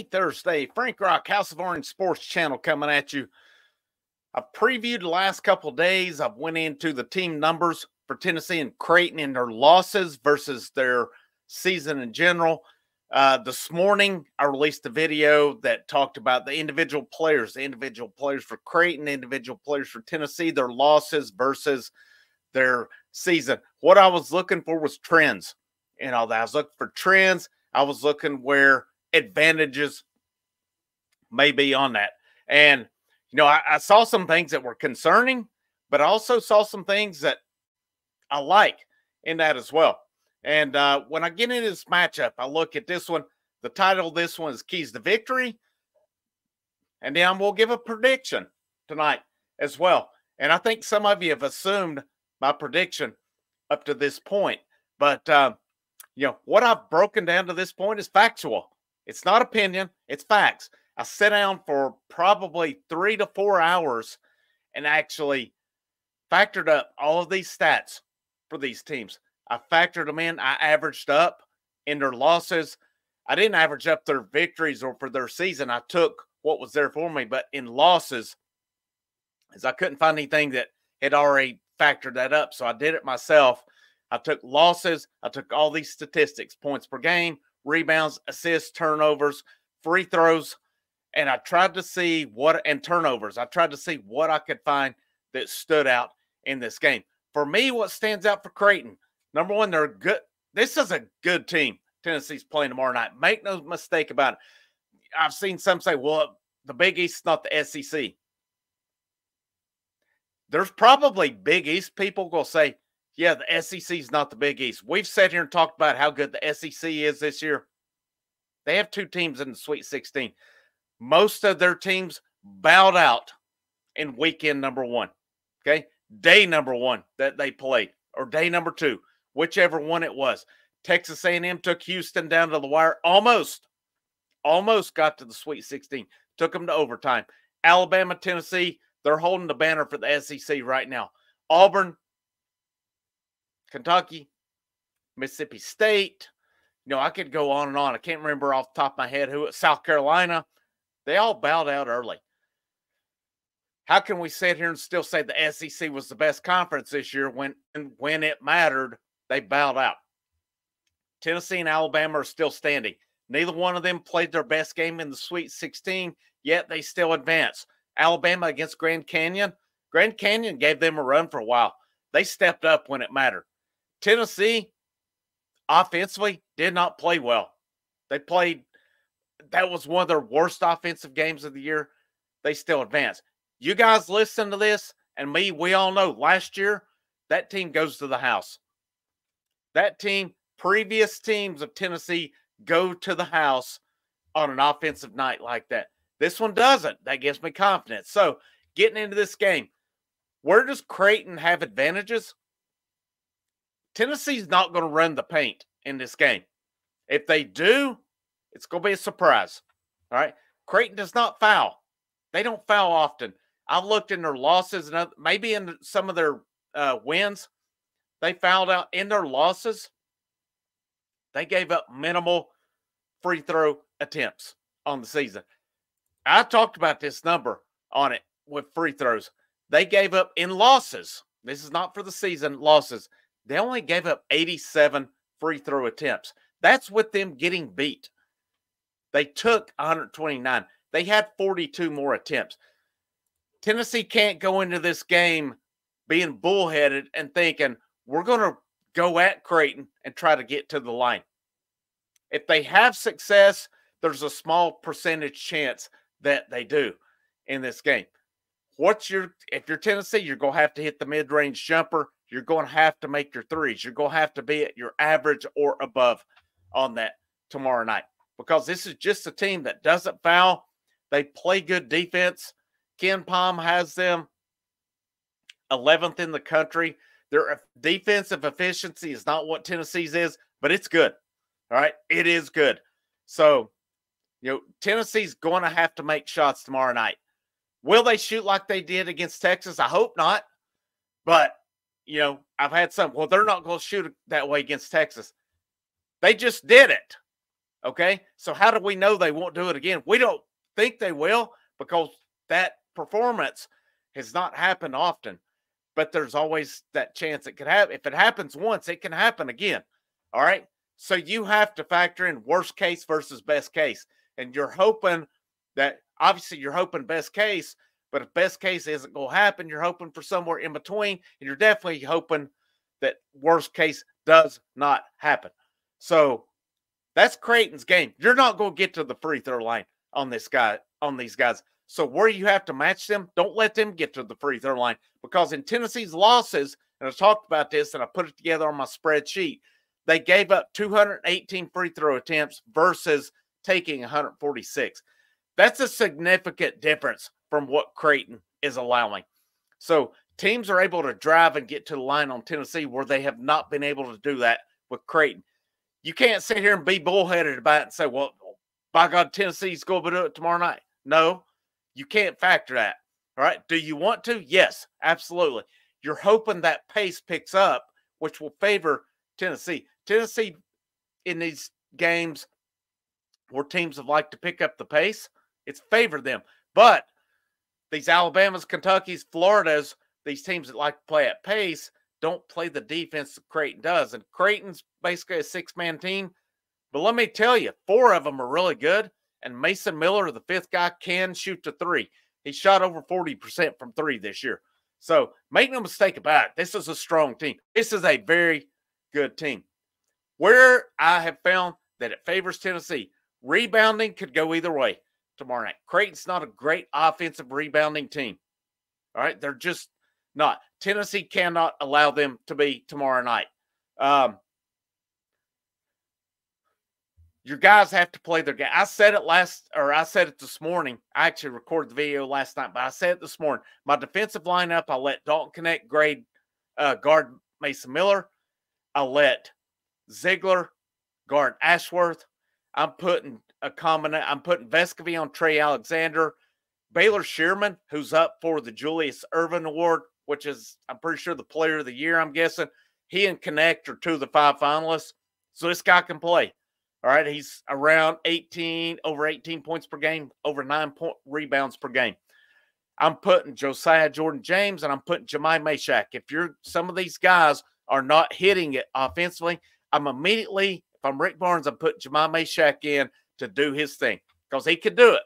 Happy Thursday. Frank Rock, House of Orange Sports Channel coming at you. I've previewed the last couple days. I've went into the team numbers for Tennessee and Creighton and their losses versus their season in general. Uh, this morning, I released a video that talked about the individual players, the individual players for Creighton, individual players for Tennessee, their losses versus their season. What I was looking for was trends and all that. I was looking for trends. I was looking where advantages may be on that. And, you know, I, I saw some things that were concerning, but I also saw some things that I like in that as well. And uh, when I get into this matchup, I look at this one. The title of this one is Keys to Victory. And then we'll give a prediction tonight as well. And I think some of you have assumed my prediction up to this point. But, uh, you know, what I've broken down to this point is factual. It's not opinion, it's facts. I sat down for probably three to four hours and actually factored up all of these stats for these teams. I factored them in. I averaged up in their losses. I didn't average up their victories or for their season. I took what was there for me, but in losses, as I couldn't find anything that had already factored that up. So I did it myself. I took losses. I took all these statistics points per game, rebounds, assists, turnovers, free throws, and I tried to see what and turnovers. I tried to see what I could find that stood out in this game. For me, what stands out for Creighton, number one, they're good. This is a good team. Tennessee's playing tomorrow night. Make no mistake about it. I've seen some say, well, the Big East is not the SEC. There's probably Big East people will say, yeah, the SEC is not the Big East. We've sat here and talked about how good the SEC is this year. They have two teams in the Sweet 16. Most of their teams bowed out in weekend number one. Okay. Day number one that they played, or day number two, whichever one it was. Texas A&M took Houston down to the wire, almost, almost got to the Sweet 16. Took them to overtime. Alabama, Tennessee, they're holding the banner for the SEC right now. Auburn Kentucky, Mississippi State. You know, I could go on and on. I can't remember off the top of my head who South Carolina. They all bowed out early. How can we sit here and still say the SEC was the best conference this year when when it mattered, they bowed out? Tennessee and Alabama are still standing. Neither one of them played their best game in the Sweet 16, yet they still advance. Alabama against Grand Canyon. Grand Canyon gave them a run for a while. They stepped up when it mattered. Tennessee offensively did not play well. They played, that was one of their worst offensive games of the year. They still advanced. You guys listen to this, and me, we all know last year that team goes to the house. That team, previous teams of Tennessee go to the house on an offensive night like that. This one doesn't. That gives me confidence. So, getting into this game, where does Creighton have advantages? Tennessee's not going to run the paint in this game. If they do, it's going to be a surprise. All right. Creighton does not foul. They don't foul often. I've looked in their losses and maybe in some of their uh, wins, they fouled out in their losses. They gave up minimal free throw attempts on the season. I talked about this number on it with free throws. They gave up in losses. This is not for the season, losses. They only gave up 87 free throw attempts. That's with them getting beat. They took 129. They had 42 more attempts. Tennessee can't go into this game being bullheaded and thinking, we're going to go at Creighton and try to get to the line. If they have success, there's a small percentage chance that they do in this game. What's your, if you're Tennessee, you're going to have to hit the mid range jumper you're going to have to make your threes. You're going to have to be at your average or above on that tomorrow night because this is just a team that doesn't foul. They play good defense. KenPom has them 11th in the country. Their defensive efficiency is not what Tennessee's is, but it's good. All right. It is good. So, you know, Tennessee's going to have to make shots tomorrow night. Will they shoot like they did against Texas? I hope not. But you know, I've had some, well, they're not going to shoot that way against Texas. They just did it. Okay. So, how do we know they won't do it again? We don't think they will because that performance has not happened often, but there's always that chance it could happen. If it happens once, it can happen again. All right. So you have to factor in worst case versus best case. And you're hoping that obviously you're hoping best case, but if best case isn't going to happen, you're hoping for somewhere in between. And you're definitely hoping that worst case does not happen. So that's Creighton's game. You're not going to get to the free throw line on this guy, on these guys. So where you have to match them, don't let them get to the free throw line because in Tennessee's losses, and I talked about this and I put it together on my spreadsheet, they gave up 218 free throw attempts versus taking 146. That's a significant difference from what Creighton is allowing. So teams are able to drive and get to the line on Tennessee where they have not been able to do that with Creighton. You can't sit here and be bullheaded about it and say, well, by God, Tennessee's going to do it tomorrow night. No, you can't factor that. All right. Do you want to? Yes, absolutely. You're hoping that pace picks up, which will favor Tennessee. Tennessee in these games where teams have liked to pick up the pace, it's favored them. But these Alabamas, Kentuckies, Floridas, these teams that like to play at pace don't play the defense that Creighton does. And Creighton's basically a six man team. But let me tell you, four of them are really good. And Mason Miller, the fifth guy, can shoot to three. He shot over 40% from three this year. So make no mistake about it. This is a strong team. This is a very good team. Where I have found that it favors Tennessee, rebounding could go either way tomorrow night. Creighton's not a great offensive rebounding team. All right. They're just not. Tennessee cannot allow them to be tomorrow night. Um, your guys have to play their game. I said it last, or I said it this morning. I actually recorded the video last night, but I said it this morning. My defensive lineup, I let Dalton Knecht grade uh, guard Mason Miller. I let Ziegler guard Ashworth. I'm putting a combination. I'm putting Vescovi on Trey Alexander. Baylor Scheierman, who's up for the Julius Erving Award, which is, I'm pretty sure, the player of the year, I'm guessing. He and Knecht are two of the five finalists. So this guy can play. All right. He's around 18, over 18 points per game, over nine point rebounds per game. I'm putting Josiah Jordan James and I'm putting Jahmai Mashack. If you're some of these guys are not hitting it offensively, I'm immediately, if I'm Rick Barnes, I'm putting Jahmai Mashack in to do his thing because he could do it.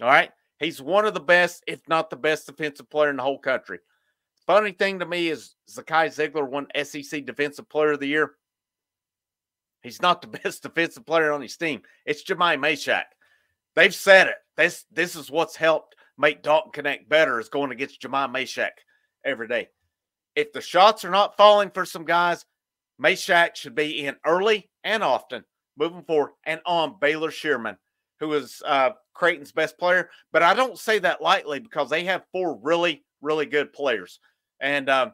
All right. He's one of the best, if not the best defensive player in the whole country. Funny thing to me is Zakai Ziegler won SEC Defensive Player of the Year. He's not the best defensive player on his team. It's Jahmai Mashack. They've said it. This this is what's helped make Dalton Knecht better is going against Jahmai Mashack every day. If the shots are not falling for some guys, Mashack should be in early and often moving forward and on Baylor Scheierman, who is uh, Creighton's best player. But I don't say that lightly because they have four really, really good players. And, um,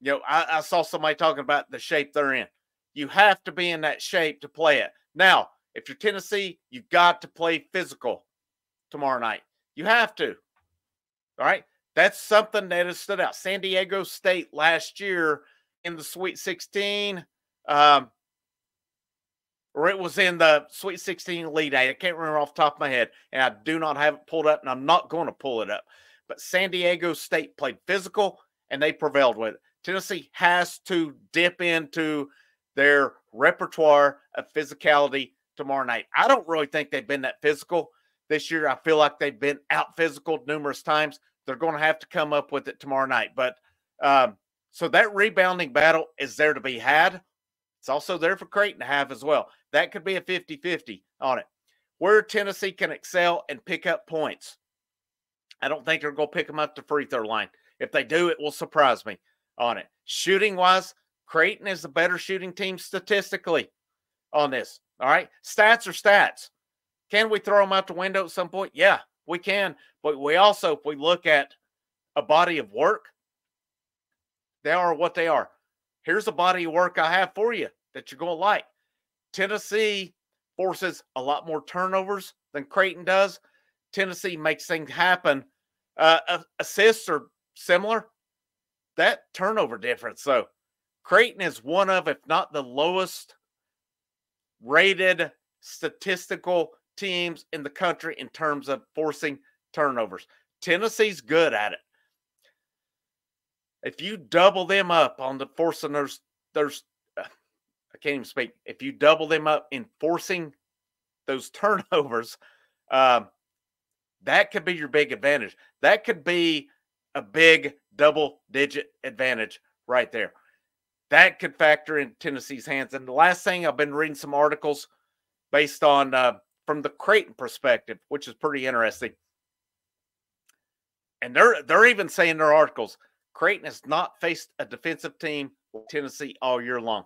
you know, I, I saw somebody talking about the shape they're in. You have to be in that shape to play it. Now, if you're Tennessee, you've got to play physical tomorrow night. You have to. All right. That's something that has stood out. San Diego State last year in the Sweet 16, um, or it was in the Sweet 16 Elite Eight. I can't remember off the top of my head, and I do not have it pulled up, and I'm not going to pull it up. But San Diego State played physical, and they prevailed with it. Tennessee has to dip into their repertoire of physicality tomorrow night. I don't really think they've been that physical this year. I feel like they've been out physical numerous times. They're going to have to come up with it tomorrow night. But um, so that rebounding battle is there to be had. It's also there for Creighton to have as well. That could be a 50 50 on it. Where Tennessee can excel and pick up points. I don't think they're going to pick them up the free throw line. If they do, it will surprise me on it. Shooting wise, Creighton is the better shooting team statistically on this. All right. Stats are stats. Can we throw them out the window at some point? Yeah, we can. But we also, if we look at a body of work, they are what they are. Here's a body of work I have for you that you're going to like. Tennessee forces a lot more turnovers than Creighton does. Tennessee makes things happen. Uh, assists are similar. That turnover difference, though, Creighton is one of, if not the lowest rated statistical teams in the country in terms of forcing turnovers. Tennessee's good at it. If you double them up on the forcing there's uh, I can't even speak. If you double them up in forcing those turnovers, um, that could be your big advantage. That could be a big double digit advantage right there. That could factor in Tennessee's hands. And the last thing, I've been reading some articles based on uh, from the Creighton perspective, which is pretty interesting. And they're they're even saying in their articles, Creighton has not faced a defensive team Tennessee all year long.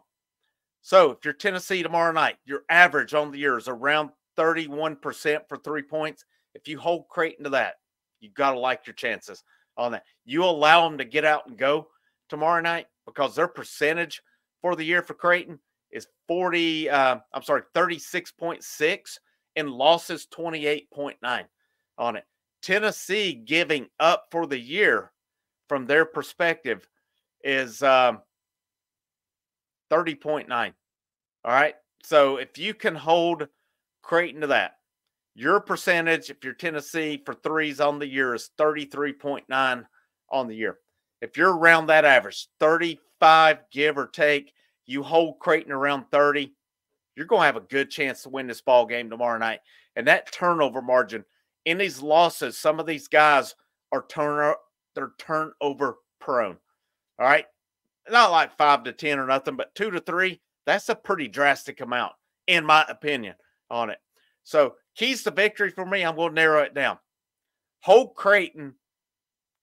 So if you're Tennessee tomorrow night, your average on the year is around 31% for three points. If you hold Creighton to that, you got to like your chances on that. You allow them to get out and go tomorrow night because their percentage for the year for Creighton is 40, uh, I'm sorry, 36.6 and losses 28.9 on it. Tennessee giving up for the year from their perspective is um, 30.9. All right. So if you can hold Creighton to that, your percentage, if you're Tennessee for threes on the year, is 33.9 on the year. If you're around that average, 35, give or take, you hold Creighton around 30, you're going to have a good chance to win this ball game tomorrow night. And that turnover margin in these losses, some of these guys are turn they're turnover prone. All right. Not like five to 10 or nothing, but two to three, that's a pretty drastic amount, in my opinion, on it. So keys to victory for me, I'm going to narrow it down. Hold Creighton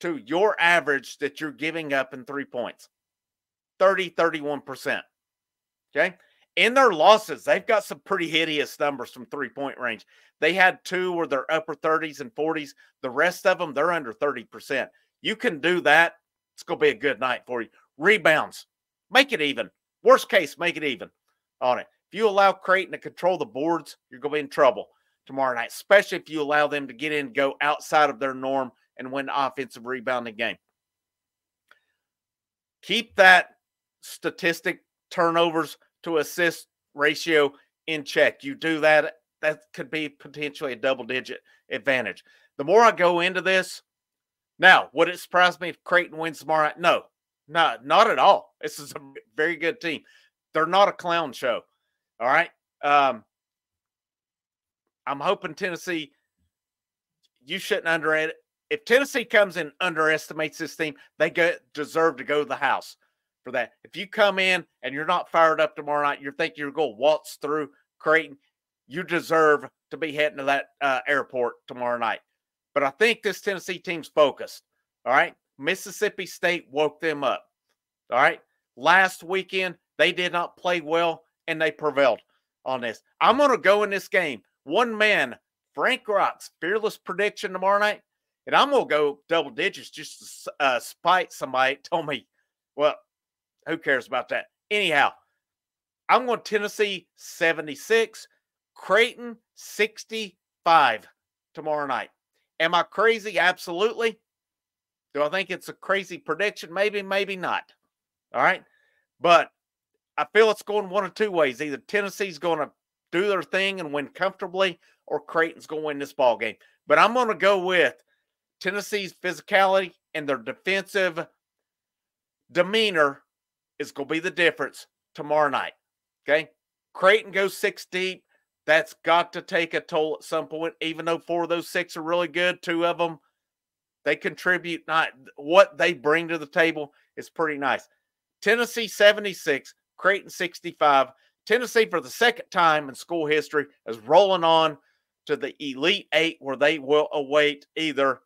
to your average that you're giving up in three points 30, 31%. Okay. In their losses, they've got some pretty hideous numbers from three point range. They had two where they're upper 30s and 40s. The rest of them, they're under 30%. You can do that. It's going to be a good night for you. Rebounds, make it even. Worst case, make it even on it. If you allow Creighton to control the boards, you're going to be in trouble tomorrow night, especially if you allow them to get in, go outside of their norm, and win the offensive rebounding game. Keep that statistic turnovers to assist ratio in check. You do that, that could be potentially a double digit advantage. The more I go into this, now, would it surprise me if Creighton wins tomorrow night? No, not, at all. This is a very good team. They're not a clown show. All right. Um, I'm hoping Tennessee, you shouldn't underrate it. if Tennessee comes and underestimates this team, they deserve to go to the house for that. If you come in and you're not fired up tomorrow night, you're thinking you're going to waltz through Creighton, you deserve to be heading to that uh, airport tomorrow night. But I think this Tennessee team's focused. All right. Mississippi State woke them up. All right. Last weekend, they did not play well and they prevailed on this. I'm going to go in this game. One man, Frank Rock's fearless prediction tomorrow night and I'm gonna go double digits just to uh, spite somebody told me, well, who cares about that? Anyhow, I'm going Tennessee 76, Creighton 65 tomorrow night. Am I crazy? Absolutely. Do I think it's a crazy prediction? Maybe, maybe not. All right. But I feel it's going one of two ways. Either Tennessee's going to do their thing and win comfortably, or Creighton's going to win this ball game. But I'm going to go with Tennessee's physicality and their defensive demeanor is going to be the difference tomorrow night. Okay. Creighton goes six deep. That's got to take a toll at some point, even though four of those six are really good. Two of them, they contribute. Not what they bring to the table is pretty nice. Tennessee 76, Creighton 65. Tennessee, for the second time in school history, is rolling on to the Elite Eight, where they will await either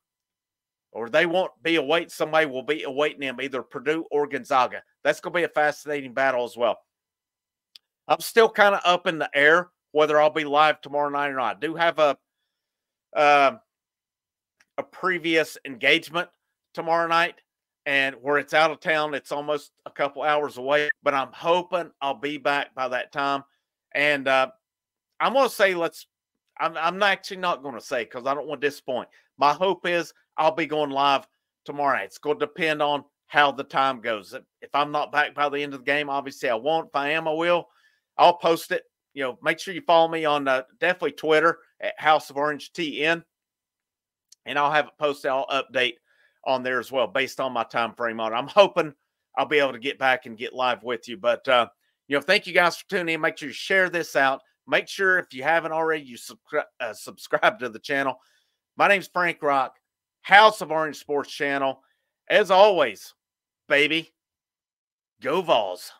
or they won't be awaiting somebody will be awaiting them either Purdue or Gonzaga. That's going to be a fascinating battle as well. I'm still kind of up in the air whether I'll be live tomorrow night or not. I do have a uh, a previous engagement tomorrow night, and where it's out of town, it's almost a couple hours away. But I'm hoping I'll be back by that time. And uh, I'm going to say let's. I'm, I'm actually not going to say because I don't want to disappoint. My hope is I'll be going live tomorrow night. It's going to depend on how the time goes. If I'm not back by the end of the game, obviously I won't. If I am, I will. I'll post it you know, make sure you follow me on uh, definitely Twitter at House of Orange TN, and I'll have a post I'll update on there as well based on my time frame on it. I'm hoping I'll be able to get back and get live with you. But uh, you know, thank you guys for tuning in. Make sure you share this out. Make sure if you haven't already, you subscribe uh, subscribe to the channel. My name's Frank Rock, House of Orange Sports Channel. As always, baby, go Vols.